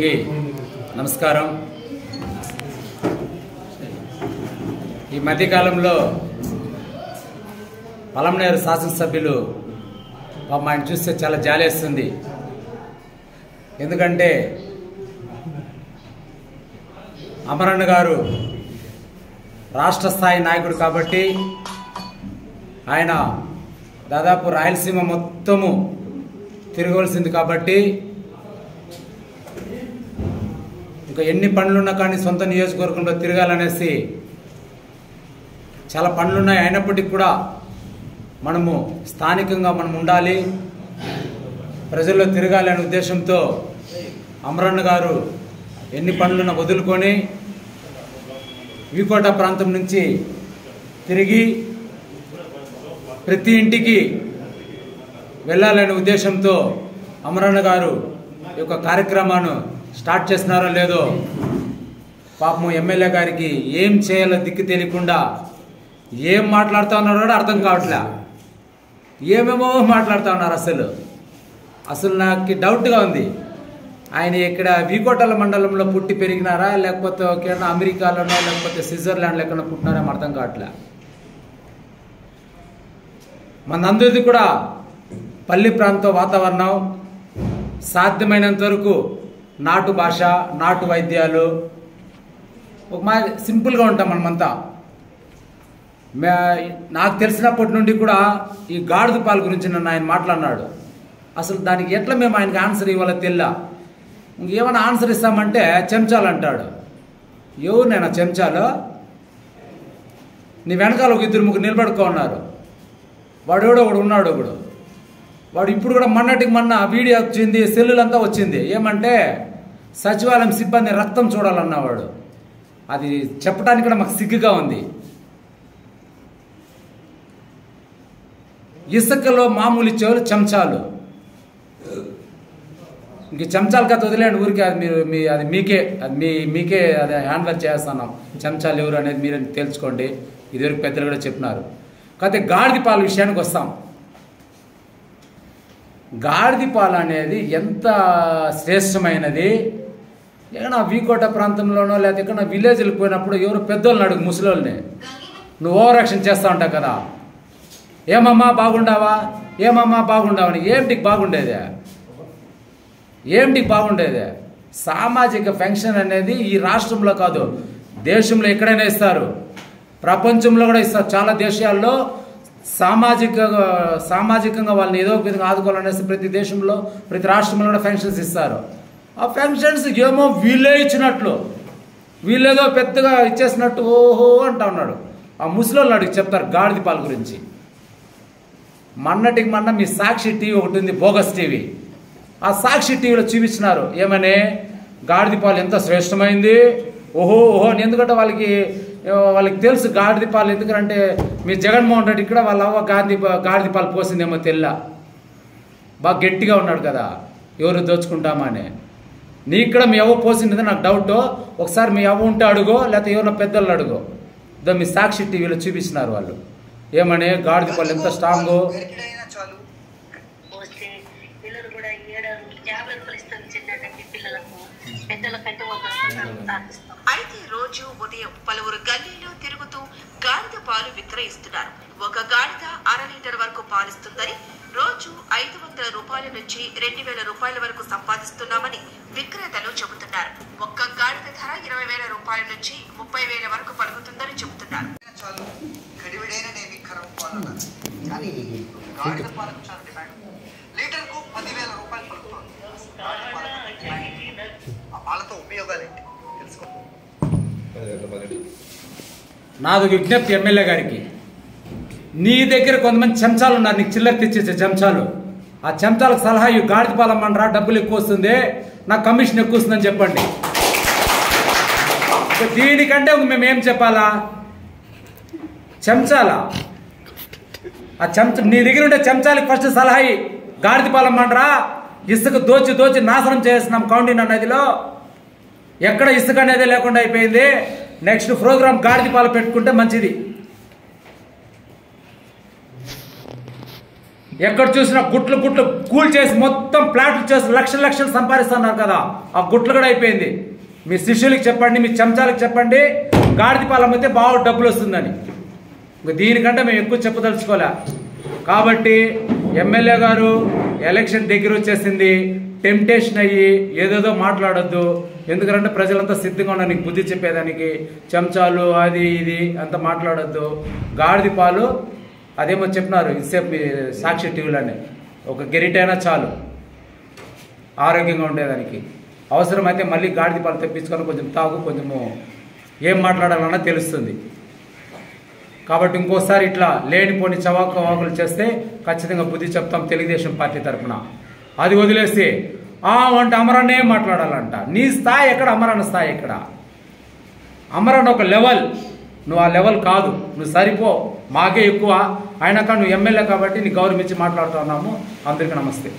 అందరికీ నమస్కారం. ఈ మధ్యకాలంలో పలంనేరు శాసనసభ్యులు మా ఆయన చూస్తే చాలా జాలేస్తుంది. ఎందుకంటే అమరణ్ గారు రాష్ట్ర స్థాయి నాయకుడు కాబట్టి ఆయన దాదాపు రాయలసీమ మొత్తము తిరగవలసింది కాబట్టి ఇంకా ఎన్ని పనులున్నా కానీ సొంత నియోజకవర్గంలో తిరగాలనేసి చాలా పనులున్నాయి. అయినప్పటికీ కూడా మనము స్థానికంగా మనం ఉండాలి ప్రజల్లో తిరగాలి అనే ఉద్దేశంతో అమరన్న గారు ఎన్ని పనులున్న వదులుకొని వికోట ప్రాంతం నుంచి తిరిగి ప్రతి ఇంటికి వెళ్ళాలనే ఉద్దేశంతో అమరన్న గారు ఈ యొక్క కార్యక్రమాన్ని స్టార్ట్ చేస్తున్నారో లేదో పాపం ఎమ్మెల్యే గారికి ఏం చేయాలో దిక్కు తెలియకుండా ఏం మాట్లాడుతూ ఉన్నారో కూడా అర్థం కావట్లే. ఏమేమో మాట్లాడుతూ ఉన్నారు అసలు. అసలు నాకు డౌట్గా ఉంది. ఆయన ఇక్కడ వికోటల మండలంలో పుట్టి పెరిగినారా లేకపోతే ఎక్కడైనా అమెరికాలోనో లేకపోతే స్విట్జర్లాండ్లో ఎక్కడ పుట్టినారో అర్థం కావట్లే. మనందరిది కూడా పల్లి ప్రాంత వాతావరణం సాధ్యమైనంత వరకు నాటు భాష నాటు వైద్యాలు. ఒక మా సింపుల్గా ఉంటాం మనమంతా. నాకు తెలిసినప్పటి నుండి కూడా ఈ గాడిద పాలు గురించి నన్ను ఆయన మాట్లాడినాడు. అసలు దానికి ఎట్లా మేము ఆయనకి ఆన్సర్ ఇవ్వాలో తెల్లా. ఏమైనా ఆన్సర్ ఇస్తామంటే చెంచాలు అంటాడు. ఎవరు నేను చెంచాలు? నీ వెనకాల ఒక ఇద్దరు ముగ్గురు నిలబడుకో ఉన్నారు వాడు ఎవడో ఒకడు ఉన్నాడు ఒకడు. వాడు ఇప్పుడు కూడా మొన్నటికి మొన్న వీడియో వచ్చింది సెల్లులంతా వచ్చింది. ఏమంటే సచివాలయం సిబ్బంది రక్తం చూడాలన్నవాడు. అది చెప్పడానికి కూడా మాకు సిగ్గుగా ఉంది. ఇసుకలో మామూలు ఇచ్చేవాళ్ళు చెంచాలు. ఇంక చెంచాలు కథ వదిలేండి ఊరికే అది మీరు మీ అది మీకే అది మీ మీకే అది హ్యాండ్వర్ చేస్తున్నాం చెంచాలు ఎవరు అనేది మీరు తెలుసుకోండి. ఇదివరకు పెద్దలు కూడా చెప్పినారు. కాకపోతే గాడిద పాల విషయానికి వస్తాం. గాడిద పాలు అనేది ఎంత శ్రేష్టమైనది? ఎక్కడ వీకోట ప్రాంతంలోనో లేకపోతే ఇక్కడ విలేజ్లకు పోయినప్పుడు ఎవరు పెద్దోళ్ళని అడుగు ముసలోళ్ళని. నువ్వు ఓవర్ యాక్షన్ చేస్తూ ఉంటావు కదా. ఏమమ్మా బాగుండావా? ఏమమ్మా బాగుండావని ఏమిటికి బాగుండేది? ఏమిటికి బాగుండేది? సామాజిక ఫంక్షన్ అనేది ఈ రాష్ట్రంలో కాదు దేశంలో ఎక్కడైనా ఇస్తారు. ప్రపంచంలో కూడా ఇస్తారు. చాలా దేశాల్లో సామాజిక సామాజికంగా వాళ్ళని ఏదో ఒక విధంగా ఆదుకోవాలనేసి ప్రతి దేశంలో ప్రతి రాష్ట్రంలో కూడా ఫంక్షన్స్ ఇస్తారు. ఆ ఫంక్షన్స్ ఏమో వీళ్ళే ఇచ్చినట్లు. వీళ్ళేదో పెద్దగా ఇచ్చేసినట్టు ఓహో అంటా ఉన్నాడు. ఆ ముసలోళ్ళు అడిగి చెప్తారు గాడిది పాల గురించి. మన్నటికి మొన్న మీ సాక్షి టీవీ ఒకటి ఉంది బోగస్ టీవీ. ఆ సాక్షి టీవీలో చూపించినారు. ఏమని? గాడిది పాలు ఎంత శ్రేష్టమైంది. ఓహో ఓహో అని ఎందుకంటే వాళ్ళకి వాళ్ళకి తెలుసు గాడిది పాలు ఎందుకంటే మీ జగన్మోహన్ రెడ్డి ఇక్కడ వాళ్ళ అవ్వ గాంధీ గాడిది పాలు పోసిందేమో తెల్ల. బాగా గట్టిగా ఉన్నాడు కదా. ఎవరు దోచుకుంటామా అని. నీ ఇక్కడ మీ అవ్వ పోసింది నాకు డౌట్ ఒకసారి మీ అవ్వ ఉంటే అడుగో లేకపోతే ఎవరినో పెద్దలు అడుగో. ఇదో మీ సాక్షి టీవీలో చూపించినారు వాళ్ళు. ఏమని? గాడిద పాలు ఎంత స్ట్రాంగు? అయితే రోజు ఉదయం పలువురు గల్లీలో తిరుగుతూ గాడిద పాలు విక్రయిస్తున్నారు. ఒక గాడిద అర లీటర్ వరకు పాలిస్తుందని రోజు ఐదు వందల రూపాయల నుంచి రెండు వేల రూపాయల వరకు సంపాదిస్తున్నామని విక్రేతలు చెబుతున్నారు. ఒక్క గాడిద ధర ఇరవై వేల రూపాయల నుంచి ముప్పై వేల వరకు పలుకుతుందని చెబుతున్నారు. లీటర్కు పదివేల రూపాయలు పలుకుతోంది. తెలుసుకో. నాది విజ్ఞప్తి ఎమ్మెల్యే గారికి. నీ దగ్గర కొంతమంది చెంచాలు ఉన్నారు నీకు చిల్లర తెచ్చేసే చెంచాలు. ఆ చెంచాలకు సలహా ఇవి గాడిద పాలమ్మనరా డబ్బులు ఎక్కువ వస్తుంది నాకు కమిషన్ ఎక్కువ వస్తుందని చెప్పండి. దీనికంటే మేము ఏం చెప్పాలా? చెంచాలా? ఆ చెంచ నీ దగ్గర ఉండే చెంచాలకి ఫస్ట్ సలహా గాడిద పాలమ్మనరా ఇసుక దోచి దోచి నాశనం చేస్తున్నాం కౌండిన్ నదిలో. ఎక్కడ ఇసుక అనేది లేకుండా అయిపోయింది. నెక్స్ట్ ప్రోగ్రామ్ గాడిద పాలు పెట్టుకుంటే మంచిది. ఎక్కడ చూసినా గుట్లు గుట్లు కూల్ చేసి మొత్తం ప్లాట్లు చేసి లక్షల లక్షలు సంపాదిస్తున్నారు కదా. ఆ గుట్లు కూడా అయిపోయింది. మీ శిష్యులకి చెప్పండి మీ చెంచాలకు చెప్పండి. గాడిదిపాలెం అయితే అమ్మితే బాగా డబ్బులు వస్తుందని. ఇంకా దీనికంటే మేము ఎక్కువ చెప్పదలుచుకోలే. కాబట్టి ఎమ్మెల్యే గారు ఎలక్షన్ దగ్గర వచ్చేసింది. టెంప్టేషన్ అయ్యి ఏదేదో మాట్లాడొద్దు. ఎందుకంటే ప్రజలంతా సిద్ధంగా ఉన్నారు. నీకు బుద్ధి చెప్పేదానికి. చెంచాలు అది ఇది అంత మాట్లాడొద్దు. గాడిద పాలు అదేమో చెప్పినారు ఇంతసేపు సాక్షి టీవీలోనే. ఒక గెరిటైనా చాలు. ఆరోగ్యంగా ఉండేదానికి. అవసరమైతే మళ్ళీ గాడిద పాలు తెప్పించుకొని కొంచెం తాగు కొంచెము ఏం మాట్లాడాలన్నా తెలుస్తుంది. కాబట్టి ఇంకోసారి ఇట్లా లేనిపోని చవాక వాకులు చేస్తే ఖచ్చితంగా బుద్ధి చెప్తాం తెలుగుదేశం పార్టీ తరఫున అది వదిలేసి ఆ వంట అమరాన్నే మాట్లాడాలంట. నీ స్థాయి ఎక్కడ? అమరాన్న స్థాయి ఎక్కడ? అమరాన్ ఒక లెవెల్. నువ్వు ఆ లెవెల్ కాదు. నువ్వు సరిపో. మాకే ఎక్కువ. అయినాక నువ్వు ఎమ్మెల్యే కాబట్టి నీ గౌరవం ఇచ్చి మాట్లాడుతున్నాము అందరికీ నమస్తే.